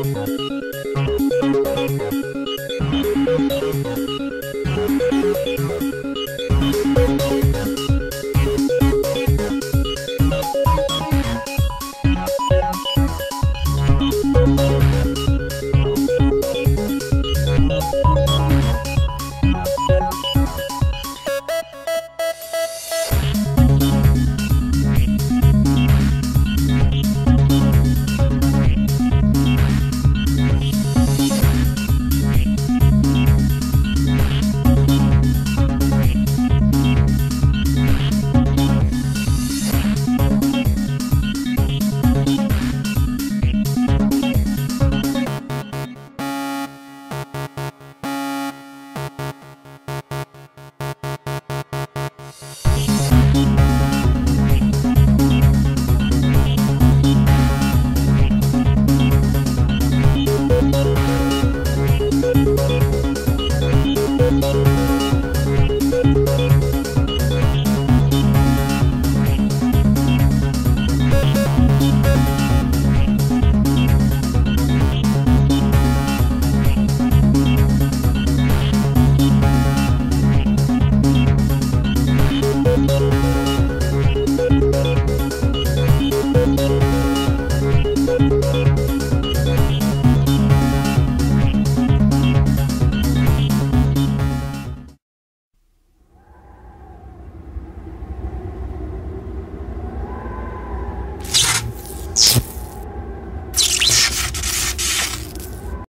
Thank you. Música minutes.